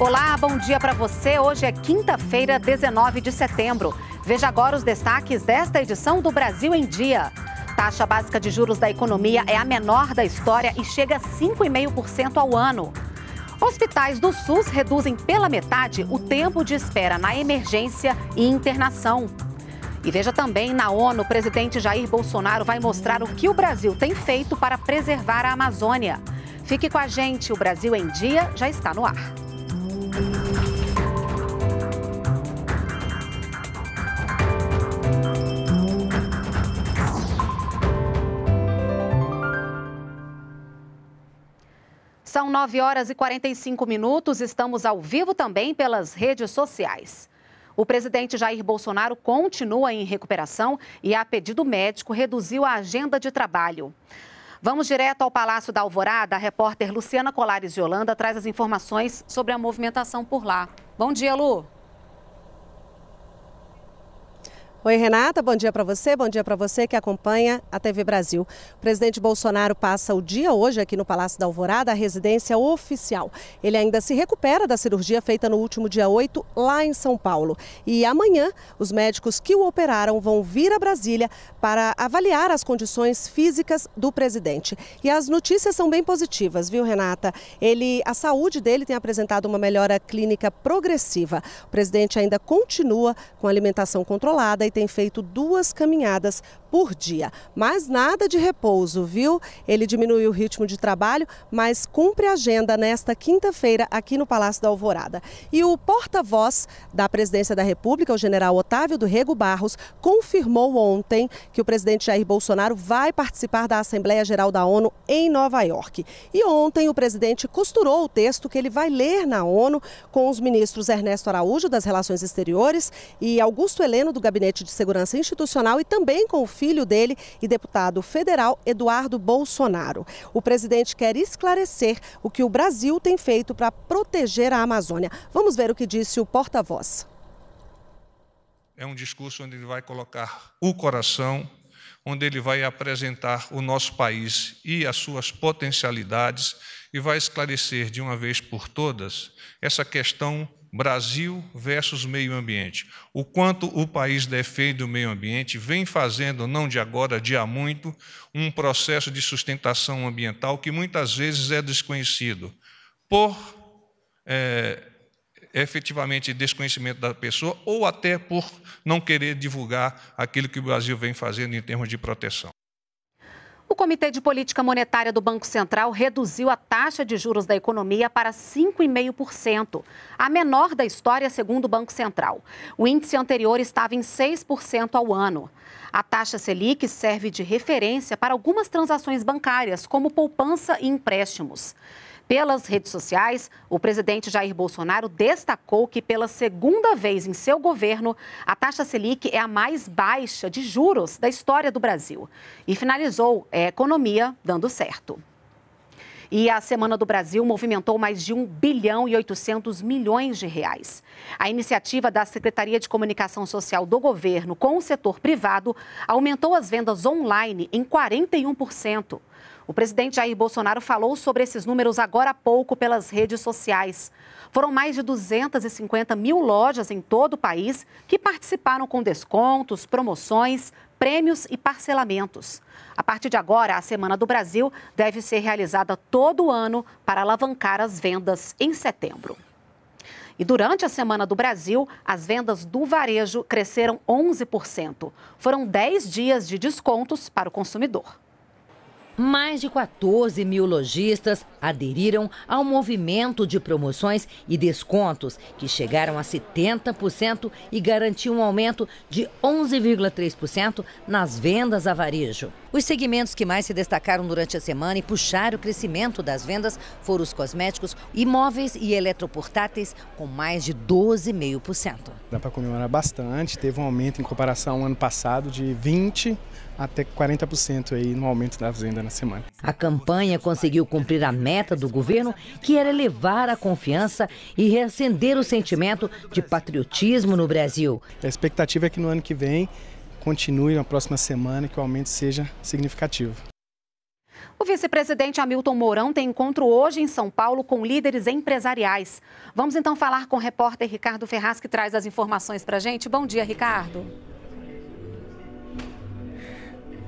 Olá, bom dia para você. Hoje é quinta-feira, 19 de setembro. Veja agora os destaques desta edição do Brasil em Dia. Taxa básica de juros da economia é a menor da história e chega a 5,5% ao ano. Hospitais do SUS reduzem pela metade o tempo de espera na emergência e internação. E veja também na ONU, o presidente Jair Bolsonaro vai mostrar o que o Brasil tem feito para preservar a Amazônia. Fique com a gente, o Brasil em Dia já está no ar. São 9 horas e 45 minutos, estamos ao vivo também pelas redes sociais. O presidente Jair Bolsonaro continua em recuperação e, a pedido médico, reduziu a agenda de trabalho. Vamos direto ao Palácio da Alvorada. A repórter Luciana Colares de Holanda traz as informações sobre a movimentação por lá. Bom dia, Lu. Oi, Renata, bom dia para você, bom dia para você que acompanha a TV Brasil. O presidente Bolsonaro passa o dia hoje aqui no Palácio da Alvorada, a residência oficial. Ele ainda se recupera da cirurgia feita no último dia 8, lá em São Paulo. E amanhã, os médicos que o operaram vão vir a Brasília para avaliar as condições físicas do presidente. E as notícias são bem positivas, viu, Renata? Ele, a saúde dele tem apresentado uma melhora clínica progressiva. O presidente ainda continua com alimentação controlada e tem feito duas caminhadas por dia. Mas nada de repouso, viu? Ele diminuiu o ritmo de trabalho, mas cumpre a agenda nesta quinta-feira aqui no Palácio da Alvorada. E o porta-voz da Presidência da República, o general Otávio do Rego Barros, confirmou ontem que o presidente Jair Bolsonaro vai participar da Assembleia Geral da ONU em Nova York. E ontem o presidente costurou o texto que ele vai ler na ONU com os ministros Ernesto Araújo, das Relações Exteriores, e Augusto Heleno, do Gabinete de Segurança Institucional e também com o filho dele e deputado federal Eduardo Bolsonaro. O presidente quer esclarecer o que o Brasil tem feito para proteger a Amazônia. Vamos ver o que disse o porta-voz. É um discurso onde ele vai colocar o coração, onde ele vai apresentar o nosso país e as suas potencialidades e vai esclarecer de uma vez por todas essa questão Brasil versus meio ambiente. O quanto o país defende o meio ambiente, vem fazendo, não de agora, de há muito, um processo de sustentação ambiental que muitas vezes é desconhecido por é, efetivamente desconhecimento da pessoa ou até por não querer divulgar aquilo que o Brasil vem fazendo em termos de proteção. O Comitê de Política Monetária do Banco Central reduziu a taxa de juros da economia para 5,5%, a menor da história, segundo o Banco Central. O índice anterior estava em 6% ao ano. A taxa Selic serve de referência para algumas transações bancárias, como poupança e empréstimos. Pelas redes sociais, o presidente Jair Bolsonaro destacou que, pela segunda vez em seu governo, a taxa Selic é a mais baixa de juros da história do Brasil. E finalizou a economia dando certo. E a Semana do Brasil movimentou mais de 1 bilhão e 800 milhões de reais. A iniciativa da Secretaria de Comunicação Social do governo com o setor privado aumentou as vendas online em 41%. O presidente Jair Bolsonaro falou sobre esses números agora há pouco pelas redes sociais. Foram mais de 250 mil lojas em todo o país que participaram com descontos, promoções, prêmios e parcelamentos. A partir de agora, a Semana do Brasil deve ser realizada todo ano para alavancar as vendas em setembro. E durante a Semana do Brasil, as vendas do varejo cresceram 11%. Foram 10 dias de descontos para o consumidor. Mais de 14 mil lojistas aderiram ao movimento de promoções e descontos, que chegaram a 70% e garantiu um aumento de 11,3% nas vendas a varejo. Os segmentos que mais se destacaram durante a semana e puxaram o crescimento das vendas foram os cosméticos, imóveis e eletroportáteis, com mais de 12,5%. Dá para comemorar bastante, teve um aumento em comparação ao ano passado de 20% até 40% aí no aumento da venda na semana. A campanha conseguiu cumprir a meta do governo, que era elevar a confiança e reacender o sentimento de patriotismo no Brasil. A expectativa é que no ano que vem continue, na próxima semana, que o aumento seja significativo. O vice-presidente Hamilton Mourão tem encontro hoje em São Paulo com líderes empresariais. Vamos então falar com o repórter Ricardo Ferraz, que traz as informações para a gente. Bom dia, Ricardo.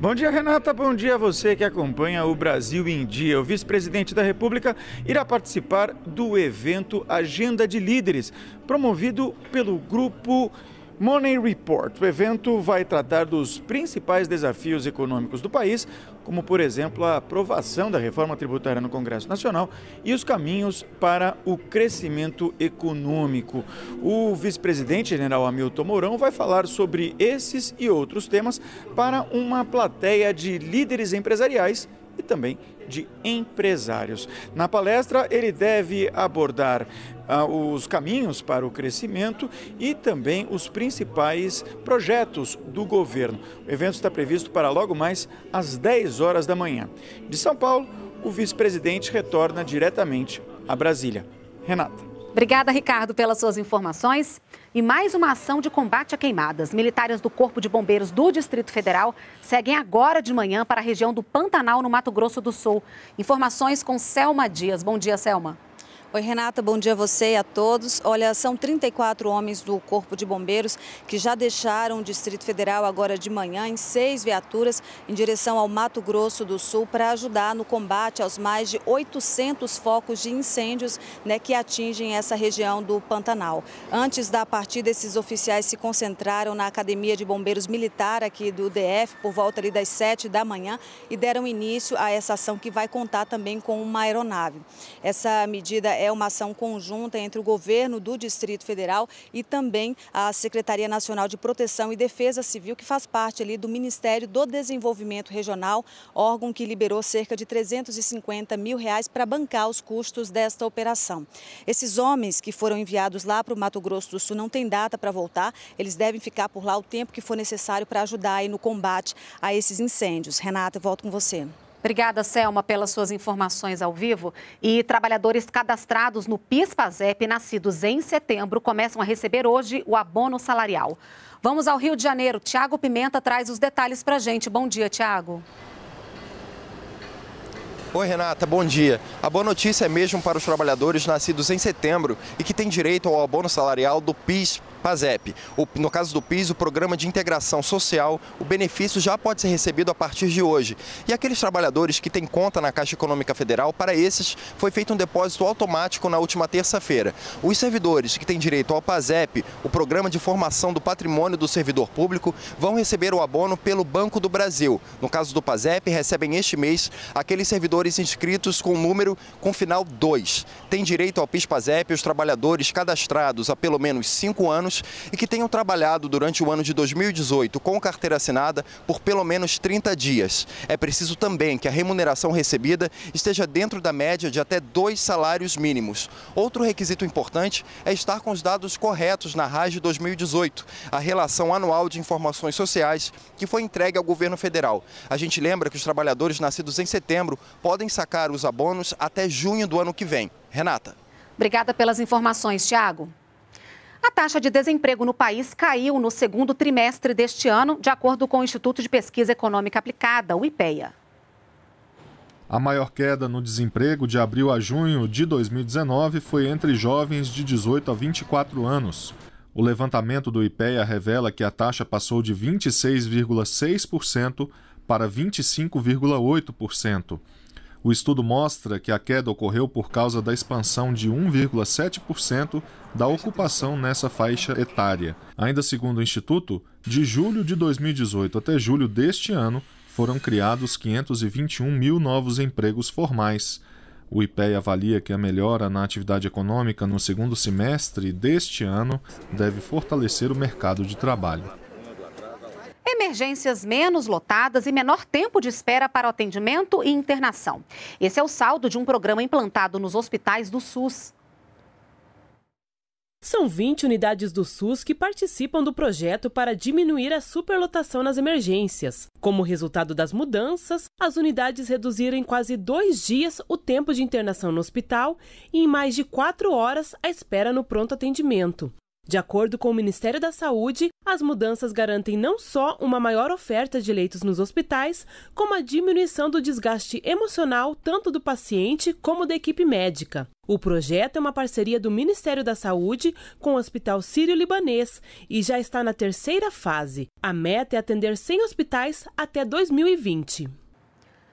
Bom dia, Renata. Bom dia a você que acompanha o Brasil em Dia. O vice-presidente da República irá participar do evento Agenda de Líderes, promovido pelo grupo Money Report. O evento vai tratar dos principais desafios econômicos do país, como, por exemplo, a aprovação da reforma tributária no Congresso Nacional e os caminhos para o crescimento econômico. O vice-presidente general Hamilton Mourão vai falar sobre esses e outros temas para uma plateia de líderes empresariais e também de empresários. Na palestra, ele deve abordar ah, os caminhos para o crescimento e também os principais projetos do governo. O evento está previsto para logo mais às 10 horas da manhã. De São Paulo, o vice-presidente retorna diretamente a Brasília. Renata. Obrigada, Ricardo, pelas suas informações. E mais uma ação de combate a queimadas. Militares do Corpo de Bombeiros do Distrito Federal seguem agora de manhã para a região do Pantanal, no Mato Grosso do Sul. Informações com Selma Dias. Bom dia, Selma. Oi, Renata, bom dia a você e a todos. Olha, são 34 homens do Corpo de Bombeiros que já deixaram o Distrito Federal agora de manhã em seis viaturas em direção ao Mato Grosso do Sul para ajudar no combate aos mais de 800 focos de incêndios né, que atingem essa região do Pantanal. Antes da partida, esses oficiais se concentraram na Academia de Bombeiros Militar aqui do DF por volta ali das 7 da manhã e deram início a essa ação que vai contar também com uma aeronave. Essa medida é uma ação conjunta entre o governo do Distrito Federal e também a Secretaria Nacional de Proteção e Defesa Civil, que faz parte ali do Ministério do Desenvolvimento Regional, órgão que liberou cerca de 350 mil reais para bancar os custos desta operação. Esses homens que foram enviados lá para o Mato Grosso do Sul não têm data para voltar, eles devem ficar por lá o tempo que for necessário para ajudar no combate a esses incêndios. Renata, volto com você. Obrigada, Selma, pelas suas informações ao vivo. E trabalhadores cadastrados no PIS-PASEP, nascidos em setembro, começam a receber hoje o abono salarial. Vamos ao Rio de Janeiro. Tiago Pimenta traz os detalhes para a gente. Bom dia, Tiago. Oi, Renata, bom dia. A boa notícia é mesmo para os trabalhadores nascidos em setembro e que têm direito ao abono salarial do PIS PASEP. O, no caso do PIS, o Programa de Integração Social, o benefício já pode ser recebido a partir de hoje. E aqueles trabalhadores que têm conta na Caixa Econômica Federal, para esses foi feito um depósito automático na última terça-feira. Os servidores que têm direito ao PASEP, o Programa de Formação do Patrimônio do Servidor Público, vão receber o abono pelo Banco do Brasil. No caso do PASEP, recebem este mês aqueles servidores inscritos com o número com final 2. Tem direito ao PIS-PASEP os trabalhadores cadastrados há pelo menos 5 anos anos e que tenham trabalhado durante o ano de 2018 com carteira assinada por pelo menos 30 dias. É preciso também que a remuneração recebida esteja dentro da média de até dois salários mínimos. Outro requisito importante é estar com os dados corretos na RAJ 2018, a Relação Anual de Informações Sociais, que foi entregue ao governo federal. A gente lembra que os trabalhadores nascidos em setembro podem sacar os abonos até junho do ano que vem. Renata. Obrigada pelas informações, Tiago. A taxa de desemprego no país caiu no segundo trimestre deste ano, de acordo com o Instituto de Pesquisa Econômica Aplicada, o IPEA. A maior queda no desemprego de abril a junho de 2019 foi entre jovens de 18 a 24 anos. O levantamento do IPEA revela que a taxa passou de 26,6% para 25,8%. O estudo mostra que a queda ocorreu por causa da expansão de 1,7% da ocupação nessa faixa etária. Ainda segundo o Instituto, de julho de 2018 até julho deste ano, foram criados 521 mil novos empregos formais. O IPEA avalia que a melhora na atividade econômica no segundo semestre deste ano deve fortalecer o mercado de trabalho emergências menos lotadas e menor tempo de espera para o atendimento e internação. Esse é o saldo de um programa implantado nos hospitais do SUS. São 20 unidades do SUS que participam do projeto para diminuir a superlotação nas emergências. Como resultado das mudanças, as unidades reduziram em quase dois dias o tempo de internação no hospital e em mais de quatro horas a espera no pronto atendimento. De acordo com o Ministério da Saúde, as mudanças garantem não só uma maior oferta de leitos nos hospitais, como a diminuição do desgaste emocional tanto do paciente como da equipe médica. O projeto é uma parceria do Ministério da Saúde com o Hospital Sírio-Libanês e já está na terceira fase. A meta é atender 100 hospitais até 2020.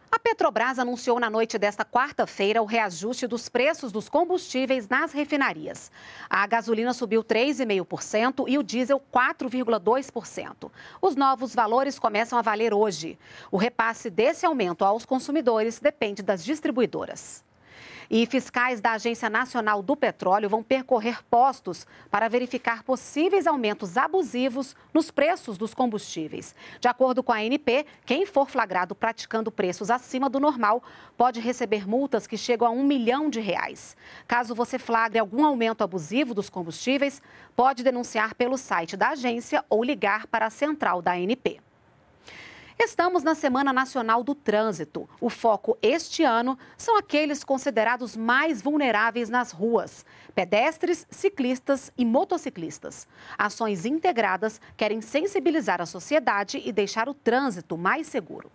A Petrobras anunciou na noite desta quarta-feira o reajuste dos preços dos combustíveis nas refinarias. A gasolina subiu 3,5% e o diesel 4,2%. Os novos valores começam a valer hoje. O repasse desse aumento aos consumidores depende das distribuidoras. E fiscais da Agência Nacional do Petróleo vão percorrer postos para verificar possíveis aumentos abusivos nos preços dos combustíveis. De acordo com a ANP, quem for flagrado praticando preços acima do normal pode receber multas que chegam a um milhão de reais. Caso você flagre algum aumento abusivo dos combustíveis, pode denunciar pelo site da agência ou ligar para a central da ANP. Estamos na Semana Nacional do Trânsito. O foco este ano são aqueles considerados mais vulneráveis nas ruas: pedestres, ciclistas e motociclistas. Ações integradas querem sensibilizar a sociedade e deixar o trânsito mais seguro.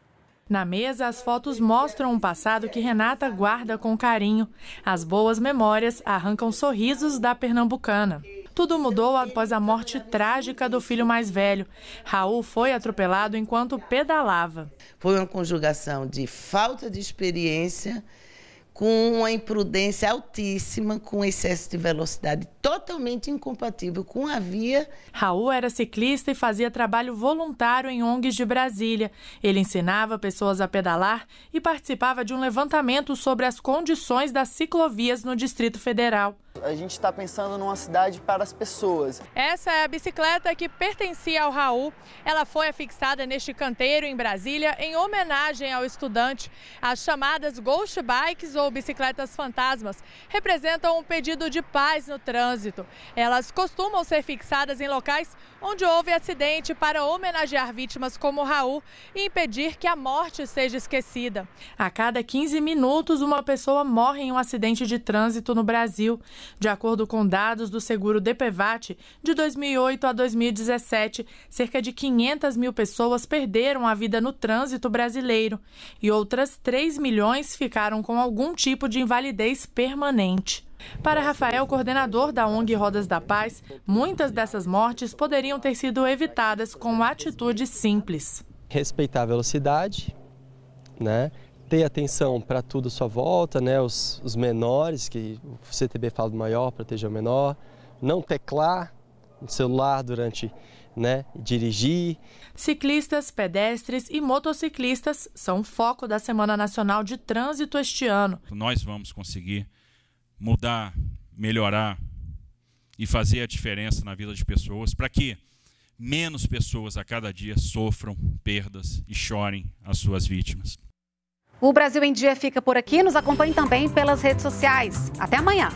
Na mesa, as fotos mostram um passado que Renata guarda com carinho. As boas memórias arrancam sorrisos da pernambucana. Tudo mudou após a morte trágica do filho mais velho. Raul foi atropelado enquanto pedalava. Foi uma conjugação de falta de experiência com uma imprudência altíssima, com excesso de velocidade totalmente incompatível com a via. Raul era ciclista e fazia trabalho voluntário em ONGs de Brasília. Ele ensinava pessoas a pedalar e participava de um levantamento sobre as condições das ciclovias no Distrito Federal. A gente está pensando numa cidade para as pessoas. Essa é a bicicleta que pertencia ao Raul. Ela foi afixada neste canteiro em Brasília em homenagem ao estudante. As chamadas Ghost Bikes ou bicicletas fantasmas representam um pedido de paz no trânsito. Elas costumam ser fixadas em locais onde houve acidente para homenagear vítimas como Raul e impedir que a morte seja esquecida. A cada 15 minutos, uma pessoa morre em um acidente de trânsito no Brasil. De acordo com dados do seguro DPVAT, de 2008 a 2017, cerca de 500 mil pessoas perderam a vida no trânsito brasileiro e outras 3 milhões ficaram com algum tipo de invalidez permanente. Para Rafael, coordenador da ONG Rodas da Paz, muitas dessas mortes poderiam ter sido evitadas com atitudes simples. Respeitar a velocidade, né? Ter atenção para tudo à sua volta, né? os, os menores, que o CTB fala do maior, proteger o menor, não teclar no celular durante né, dirigir. Ciclistas, pedestres e motociclistas são foco da Semana Nacional de Trânsito este ano. Nós vamos conseguir mudar, melhorar e fazer a diferença na vida de pessoas para que menos pessoas a cada dia sofram perdas e chorem as suas vítimas. O Brasil em Dia fica por aqui. Nos acompanhe também pelas redes sociais. Até amanhã.